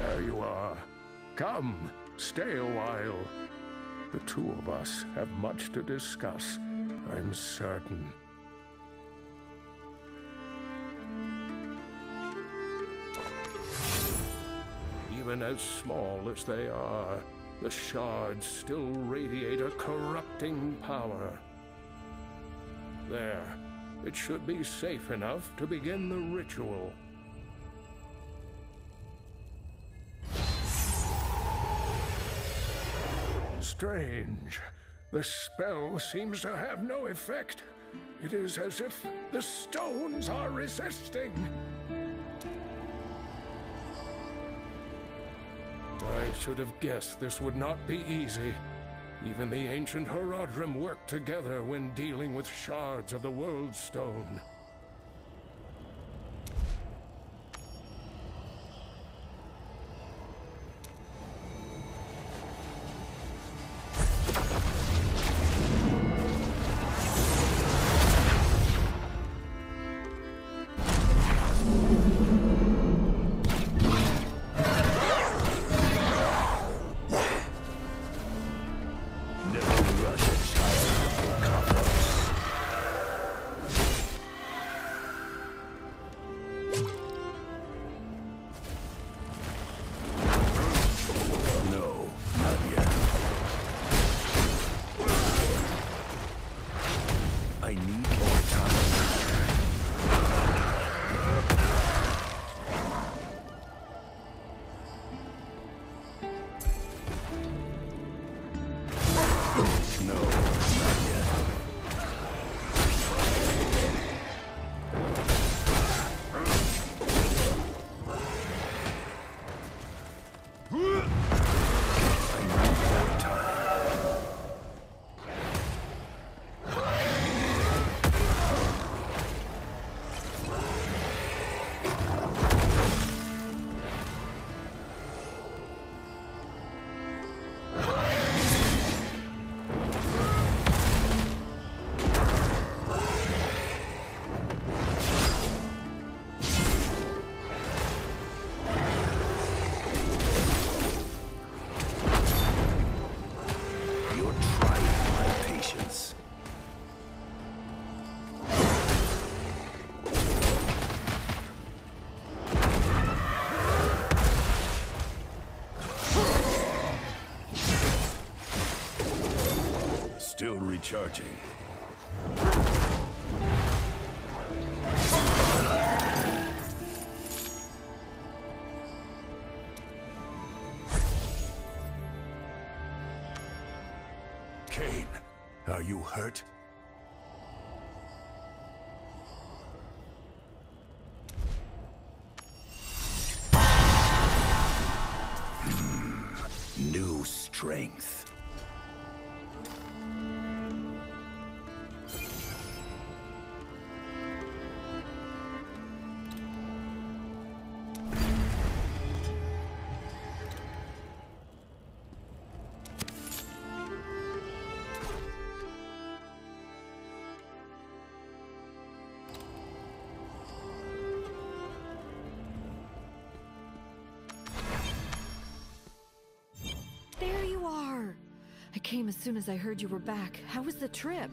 There you are. Come, stay a while. The two of us have much to discuss, I'm certain. Even as small as they are, the shards still radiate a corrupting power. There. It should be safe enough to begin the ritual. Strange. The spell seems to have no effect. It is as if the stones are resisting. I should have guessed this would not be easy. Even the ancient Horadrim worked together when dealing with shards of the World Stone. Still recharging. Cain, are you hurt? Came as soon as I heard you were back. How was the trip?